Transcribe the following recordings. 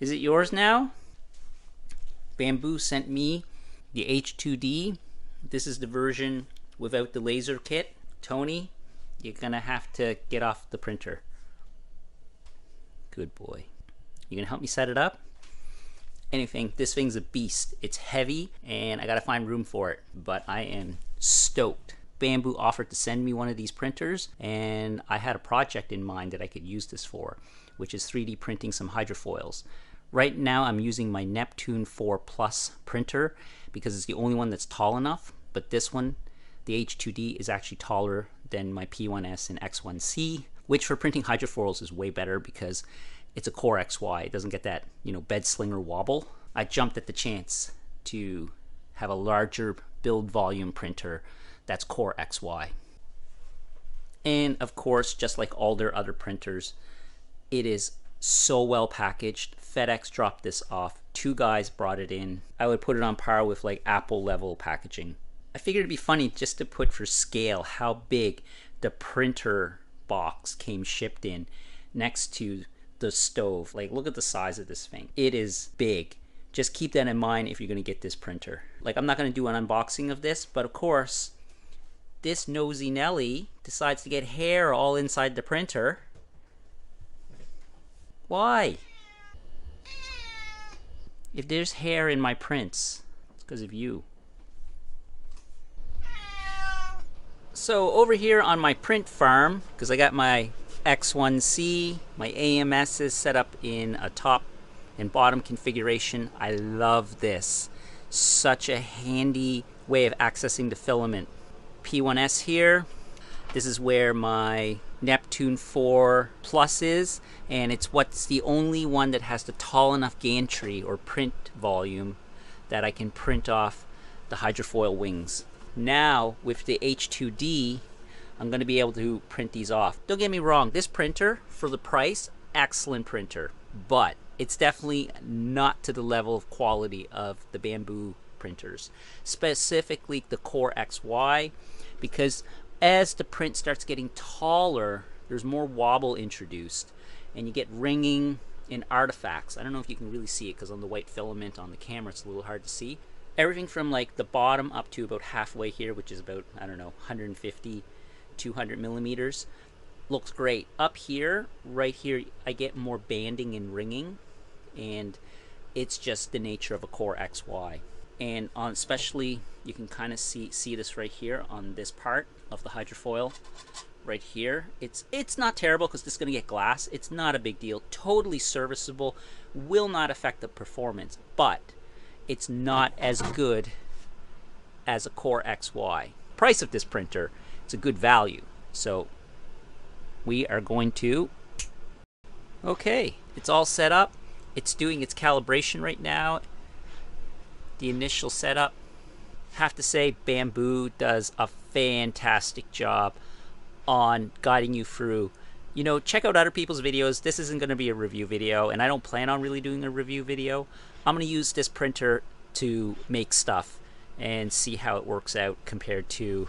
Is it yours now? Bambu sent me the H2D. This is the version without the laser kit. Tony, you're gonna have to get off the printer. Good boy. You gonna help me set it up? Anything, this thing's a beast. It's heavy and I gotta find room for it, but I am stoked. Bambu offered to send me one of these printers and I had a project in mind that I could use this for, which is 3D printing some hydrofoils. Right now I'm using my Neptune 4 Plus printer because it's the only one that's tall enough, but this one, the H2D, is actually taller than my P1S and X1C, which for printing hydrofoils is way better because it's a Core XY. It doesn't get that, you know, bed slinger wobble. I jumped at the chance to have a larger build volume printer that's Core XY. And of course, just like all their other printers, it is so well packaged. FedEx dropped this off. Two guys brought it in. I would put it on par with like Apple level packaging. I figured it'd be funny just to put for scale how big the printer box came shipped in next to the stove. Like look at the size of this thing. It is big. Just keep that in mind if you're going to get this printer. Like I'm not going to do an unboxing of this, but of course this nosy Nelly decides to get hair all inside the printer. Why? If there's hair in my prints, it's because of you. So over here on my print farm, because I got my X1C, my AMS is set up in a top and bottom configuration. I love this. Such a handy way of accessing the filament. P1S here. This is where my Neptune 4 Plus is, and it's what's the only one that has the tall enough gantry or print volume that I can print off the hydrofoil wings. Now, with the H2D, I'm going to be able to print these off. Don't get me wrong, this printer, for the price, excellent printer, but it's definitely not to the level of quality of the Bambu printers, specifically the Core XY, because as the print starts getting taller, there's more wobble introduced, and you get ringing and artifacts. I don't know if you can really see it because on the white filament on the camera it's a little hard to see. Everything from like the bottom up to about halfway here, which is about, I don't know, 150, 200 millimeters, looks great. Up here, right here, I get more banding and ringing, and it's just the nature of a Core XY and on especially you can kind of see see this right here on this part of the hydrofoil right here. It's it's not terrible because this is going to get glass. It's not a big deal. Totally serviceable. Will not affect the performance but it's not as good as a core xy price of this printer it's a good value. So we are going to okay it's all set up. It's doing its calibration right now. The initial setup. Have to say, Bambu does a fantastic job on guiding you through. You know, check out other people's videos. This isn't going to be a review video, and I don't plan on really doing a review video. I'm going to use this printer to make stuff and see how it works out compared to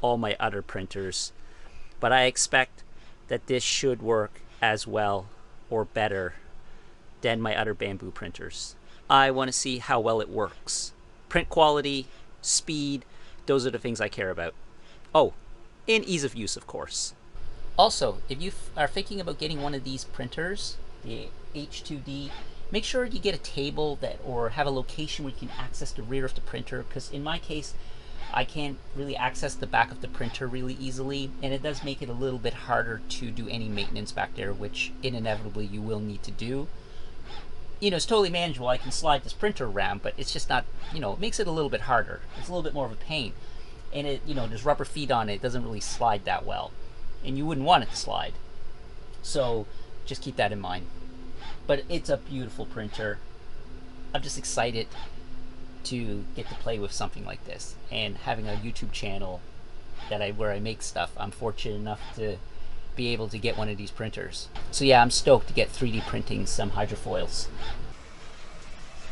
all my other printers. But I expect that this should work as well or better than my other Bambu printers. I want to see how well it works. Print quality, speed, those are the things I care about. Oh, and ease of use, of course. Also, if you are thinking about getting one of these printers, the H2D, make sure you get a table that or have a location where you can access the rear of the printer because in my case, I can't really access the back of the printer really easily and it does make it a little bit harder to do any maintenance back there which inevitably you will need to do you know, it's totally manageable. I can slide this printer around, but it's just not, you know, it makes it a little bit harder. It's a little bit more of a pain. And it, you know, there's rubber feet on it. It doesn't really slide that well. And you wouldn't want it to slide. So just keep that in mind. But it's a beautiful printer. I'm just excited to get to play with something like this. And having a YouTube channel that I where I make stuff, I'm fortunate enough to be able to get one of these printers. So yeah, I'm stoked to get 3D printing some hydrofoils.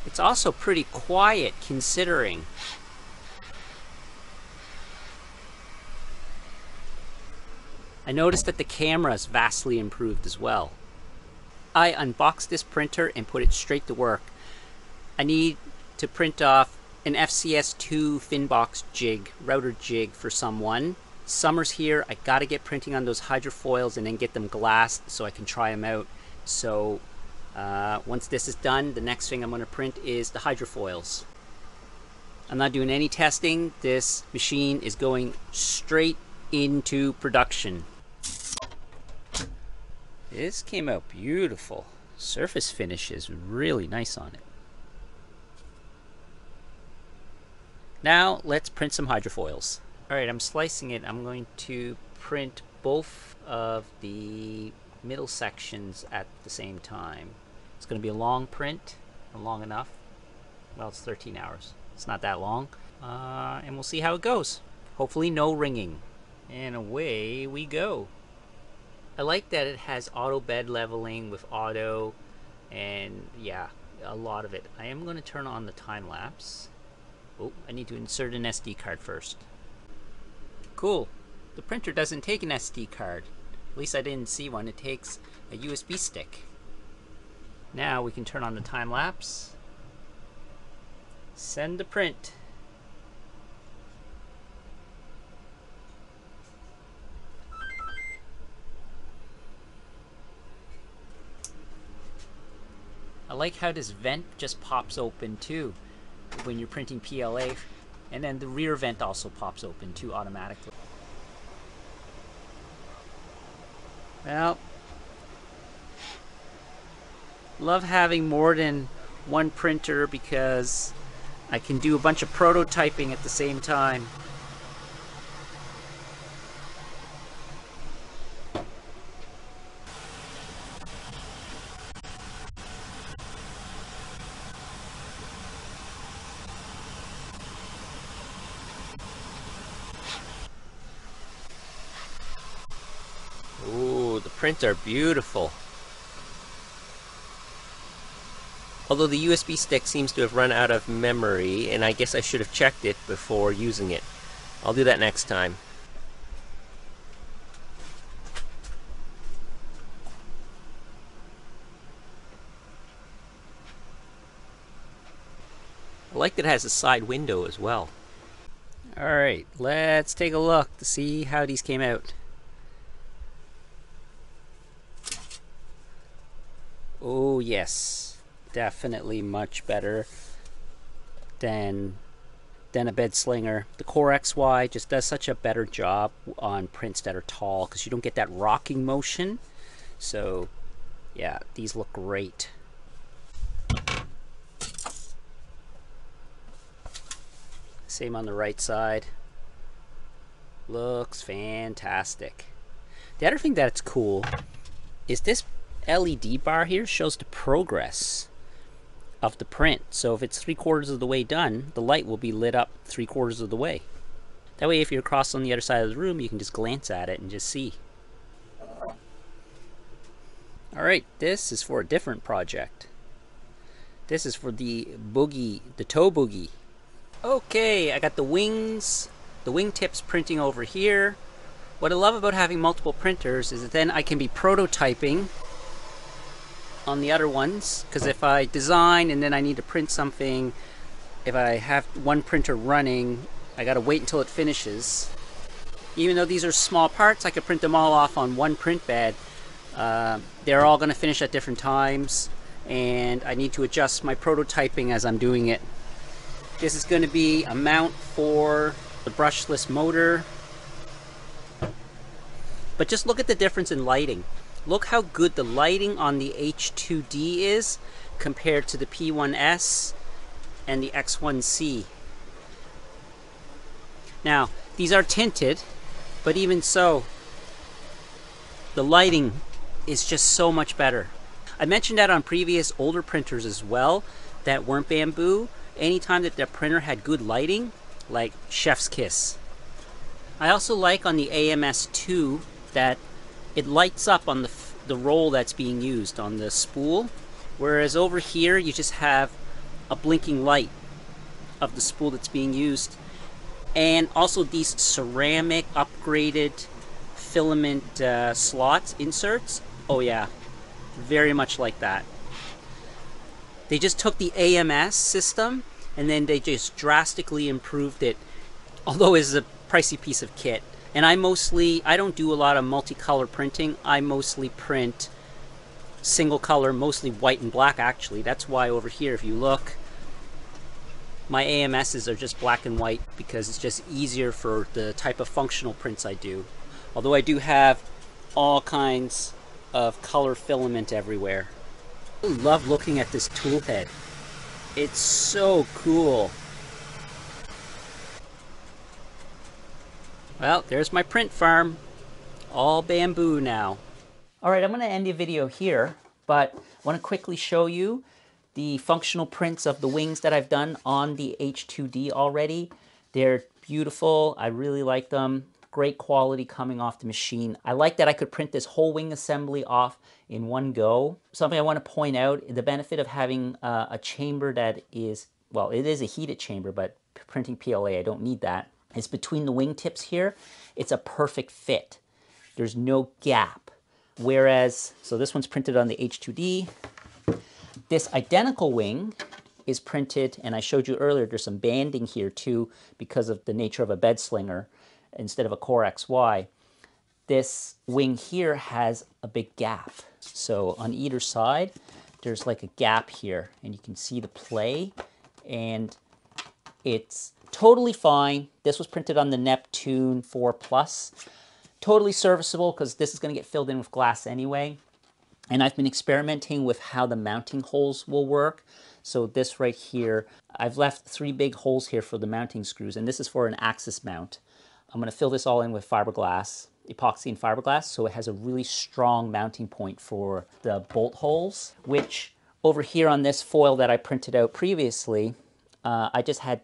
It's also pretty quiet considering. I noticed that the camera is vastly improved as well. I unboxed this printer and put it straight to work. I need to print off an FCS2 Finbox jig, router jig for someone. Summer's here, I gotta get printing on those hydrofoils and then get them glassed so I can try them out. So uh, once this is done, the next thing I'm gonna print is the hydrofoils. I'm not doing any testing. This machine is going straight into production. This came out beautiful. Surface finish is really nice on it. Now let's print some hydrofoils. Alright, I'm slicing it. I'm going to print both of the middle sections at the same time. It's going to be a long print, long enough. Well, it's 13 hours. It's not that long. Uh, and we'll see how it goes. Hopefully no ringing. And away we go. I like that it has auto bed leveling with auto and yeah, a lot of it. I am going to turn on the time lapse. Oh, I need to insert an SD card first. Cool. The printer doesn't take an SD card. At least I didn't see one. It takes a USB stick. Now we can turn on the time lapse. Send the print. I like how this vent just pops open too when you're printing PLA and then the rear vent also pops open too automatically. Well, love having more than one printer because I can do a bunch of prototyping at the same time. Ooh, the prints are beautiful. Although the USB stick seems to have run out of memory, and I guess I should have checked it before using it. I'll do that next time. I like that it has a side window as well. Alright, let's take a look to see how these came out. Oh yes, definitely much better than than a bed slinger. The Core XY just does such a better job on prints that are tall because you don't get that rocking motion. So yeah, these look great. Same on the right side. Looks fantastic. The other thing that's cool is this LED bar here shows the progress of the print. So if it's three quarters of the way done, the light will be lit up three quarters of the way. That way if you're across on the other side of the room, you can just glance at it and just see. Alright, this is for a different project. This is for the boogie, the toe boogie. Okay, I got the wings, the wingtips printing over here. What I love about having multiple printers is that then I can be prototyping on the other ones because if I design and then I need to print something if I have one printer running I gotta wait until it finishes. Even though these are small parts I could print them all off on one print bed uh, they're all gonna finish at different times and I need to adjust my prototyping as I'm doing it. This is to be a mount for the brushless motor. But just look at the difference in lighting Look how good the lighting on the H2D is compared to the P1S and the X1C. Now, these are tinted, but even so, the lighting is just so much better. I mentioned that on previous older printers as well that weren't Bambu. Anytime that the printer had good lighting, like Chef's Kiss. I also like on the AMS2 that it lights up on the, the roll that's being used on the spool. Whereas over here, you just have a blinking light of the spool that's being used. And also these ceramic upgraded filament uh, slots, inserts. Oh yeah, very much like that. They just took the AMS system and then they just drastically improved it, although it's a pricey piece of kit. And I mostly, I don't do a lot of multicolor printing. I mostly print single color, mostly white and black actually. That's why over here, if you look, my AMSs are just black and white because it's just easier for the type of functional prints I do. Although I do have all kinds of color filament everywhere. I love looking at this tool head. It's so cool. Well, there's my print farm. All Bambu now. All right, I'm going to end the video here, but I want to quickly show you the functional prints of the wings that I've done on the H2D already. They're beautiful. I really like them. Great quality coming off the machine. I like that I could print this whole wing assembly off in one go. Something I want to point out, the benefit of having uh, a chamber that is, well, it is a heated chamber, but printing PLA, I don't need that, is between the wing tips here. It's a perfect fit. There's no gap. Whereas, so this one's printed on the H2D. This identical wing is printed, and I showed you earlier, there's some banding here too because of the nature of a bed slinger instead of a Core XY. This wing here has a big gap. So on either side, there's like a gap here, and you can see the play, and it's totally fine. This was printed on the Neptune 4 Plus. Totally serviceable because this is going to get filled in with glass anyway. And I've been experimenting with how the mounting holes will work. So this right here, I've left three big holes here for the mounting screws, and this is for an axis mount. I'm going to fill this all in with fiberglass, epoxy and fiberglass, so it has a really strong mounting point for the bolt holes, which over here on this foil that I printed out previously, uh, I just had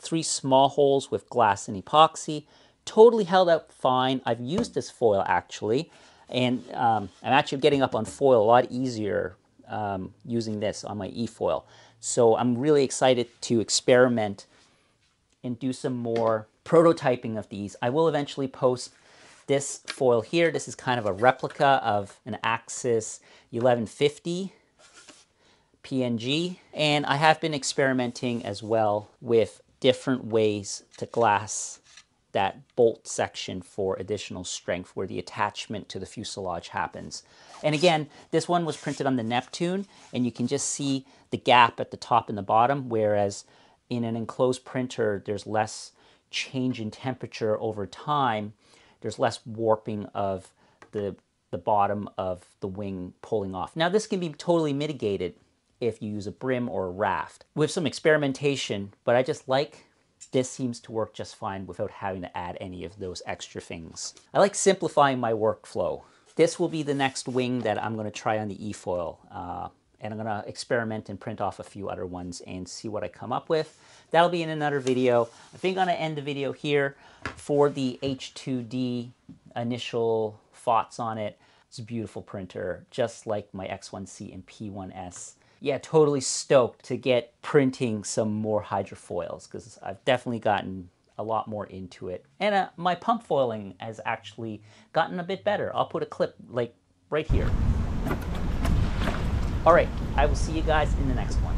three small holes with glass and epoxy. Totally held up fine. I've used this foil actually. And um, I'm actually getting up on foil a lot easier um, using this on my e-foil. So I'm really excited to experiment and do some more prototyping of these. I will eventually post this foil here. This is kind of a replica of an Axis 1150 PNG. And I have been experimenting as well with different ways to glass that bolt section for additional strength where the attachment to the fuselage happens. And again, this one was printed on the Neptune and you can just see the gap at the top and the bottom, whereas in an enclosed printer, there's less change in temperature over time. There's less warping of the, the bottom of the wing pulling off. Now this can be totally mitigated if you use a brim or a raft with some experimentation, but I just like this seems to work just fine without having to add any of those extra things. I like simplifying my workflow. This will be the next wing that I'm going to try on the e-foil. Uh, and I'm going to experiment and print off a few other ones and see what I come up with. That'll be in another video. I think I'm going to end the video here for the H2D initial thoughts on it. It's a beautiful printer, just like my X1C and P1S yeah, totally stoked to get printing some more hydrofoils because I've definitely gotten a lot more into it. And uh, my pump foiling has actually gotten a bit better. I'll put a clip like right here. All right, I will see you guys in the next one.